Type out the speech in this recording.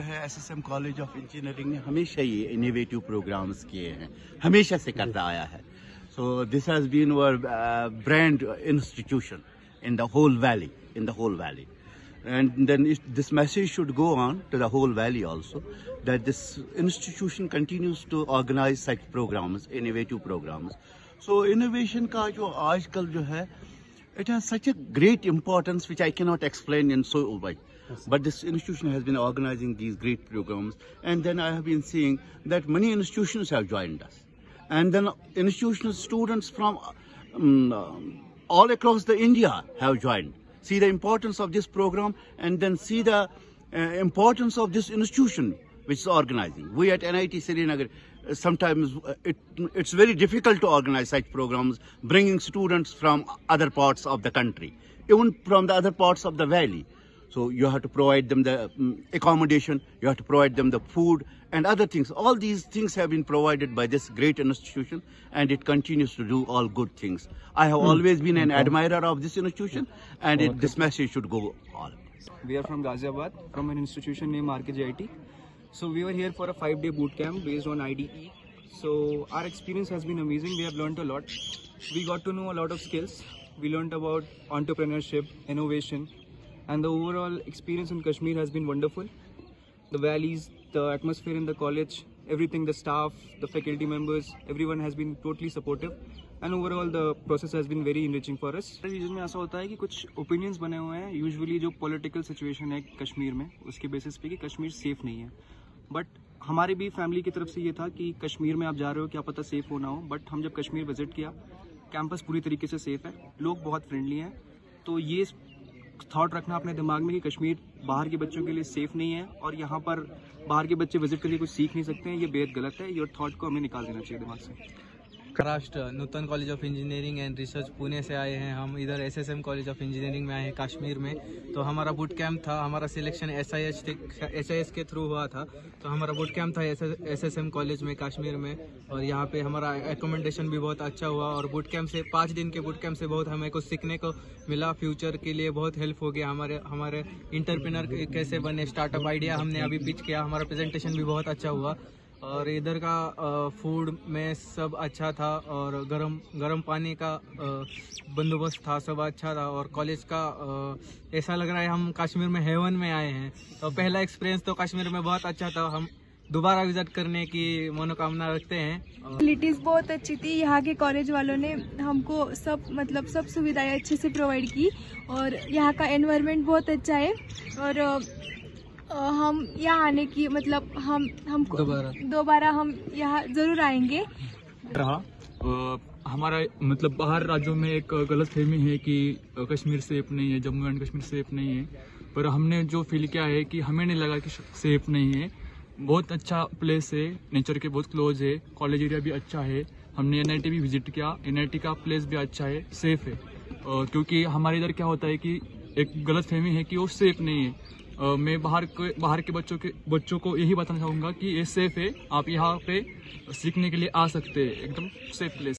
है SSM college of engineering ने हमेशा ये इनोवेटिव प्रोग्राम्स किए हैं। हमेशा से करता आया है। So this has been our brand institution in the whole valley in the whole valley and then this message should go on to the whole valley also that this institution continues to organise such programmes innovative programmes so innovation का जो आजकल जो है it has such a great importance which i cannot explain in so much but this institution has been organizing these great programs. And then I have been seeing that many institutions have joined us. And then institutional students from um, all across the India have joined. See the importance of this program and then see the uh, importance of this institution which is organizing. We at NIT Srinagar, uh, sometimes uh, it, it's very difficult to organize such programs, bringing students from other parts of the country, even from the other parts of the valley. So you have to provide them the um, accommodation, you have to provide them the food and other things. All these things have been provided by this great institution and it continues to do all good things. I have mm. always been an admirer of this institution and it, this message should go all. We are from Ghaziabad, from an institution named RKJIT. So we were here for a five-day boot camp based on IDE. So our experience has been amazing. We have learned a lot. We got to know a lot of skills. We learned about entrepreneurship, innovation, and the overall experience in Kashmir has been wonderful. The valleys, the atmosphere in the college, everything, the staff, the faculty members, everyone has been totally supportive. And overall the process has been very enriching for us region में ऐसा होता है कि कुछ opinions बने हुए हैं। Usually जो पॉलिटिकल सिचुएशन है कश्मीर में उसके बेसिस पे कि कश्मीर सेफ़ नहीं है। बट हमारी भी फैमिली की तरफ़ से ये था कि कश्मीर में आप जा रहे हो क्या पता सेफ़ होना हो। बट हम जब कश्मीर विज़िट किया कैंपस पूरी तरीके से सेफ़ है। लोग बहुत फ्रेंडली हैं। तो ये थॉट रखना अपने दिमाग में कि कश्मीर बाहर के बच्चों के लिए सेफ़ नहीं है। और यहाँ पर बाहर के बच्चे विज़िट करके कुछ सीख नहीं सकते हैं, ये बेहद गलत है योर थॉट को हमें निकाल देना चाहिए दिमाग से। Maharashtra Nutan College of Engineering and Research Pune से आए हैं हम। इधर एसएसएम कॉलेज ऑफ़ इंजीनियरिंग में आए हैं कश्मीर में। तो हमारा बुट कैंप था, हमारा सिलेक्शन एस आई एस के थ्रू हुआ था। तो हमारा बुट कैंप था एसएसएम कॉलेज में, कश्मीर में। और यहाँ पे हमारा एकोमेंडेशन भी बहुत अच्छा हुआ और बुट कैंप से, पाँच दिन के बुट कैंप से बहुत हमें कुछ सीखने को मिला। फ्यूचर के लिए बहुत हेल्प हो गया हमारे हमारे इंटरप्रेनर कैसे बने स्टार्टअप आइडिया हमने अभी पिच किया। हमारा प्रेजेंटेशन भी बहुत अच्छा हुआ। और इधर का फ़ूड में सब अच्छा था और गरम गरम पानी का बंदोबस्त था, सब अच्छा था और कॉलेज का ऐसा लग रहा है हम कश्मीर में हेवन में आए हैं। तो पहला एक्सपीरियंस तो कश्मीर में बहुत अच्छा था। हम दोबारा विज़िट करने की मनोकामना रखते हैं। फैसिलिटीज़ बहुत अच्छी थी। यहाँ के कॉलेज वालों ने हमको सब मतलब सब सुविधाएँ अच्छे से प्रोवाइड की और यहाँ का एनवायरनमेंट बहुत अच्छा है। और हम यहाँ आने की मतलब हम हम दोबारा। दोबारा हम यहाँ ज़रूर आएँगे। रहा हमारा मतलब बाहर राज्यों में एक गलत फहमी है कि कश्मीर सेफ़ नहीं है जम्मू एंड कश्मीर सेफ़ नहीं है। पर हमने जो फील किया है कि हमें नहीं लगा कि सेफ़ नहीं है। बहुत अच्छा प्लेस है नेचर के बहुत क्लोज है कॉलेज एरिया भी अच्छा है। हमने एनआईटी भी विज़िट किया एनआईटी का प्लेस भी अच्छा है सेफ़ है। क्योंकि हमारे इधर क्या होता है कि एक गलत फहमी है कि वो सेफ़ नहीं है। मैं बाहर के बाहर के बच्चों के, बच्चों को यही बताना चाहूँगा कि ये सेफ़ है। आप यहाँ पे सीखने के लिए आ सकते हैं। एकदम सेफ़ प्लेस